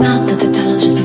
I'm out of the tunnel,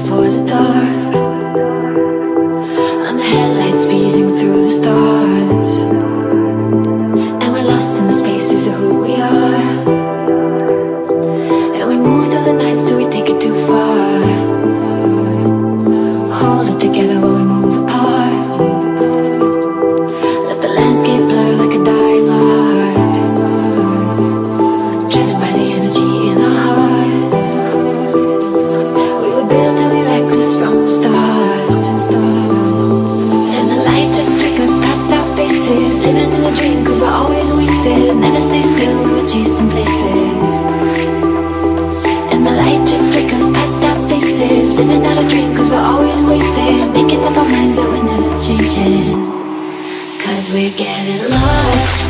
always there Make it up our minds that we're never changing. Cause we're getting lost.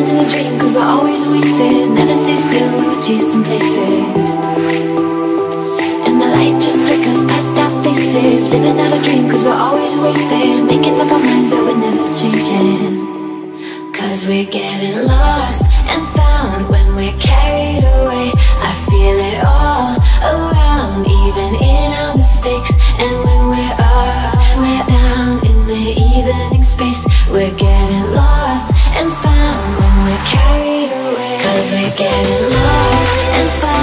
into a dream Cause we're always wasted. Never stay still, we're chasing places. And the light just flickers past our faces. Living out a dream cause we're always wasted. Making up our minds that we're never changing. Cause we're getting lost and found When we're carried away. I feel it all around getting lost and found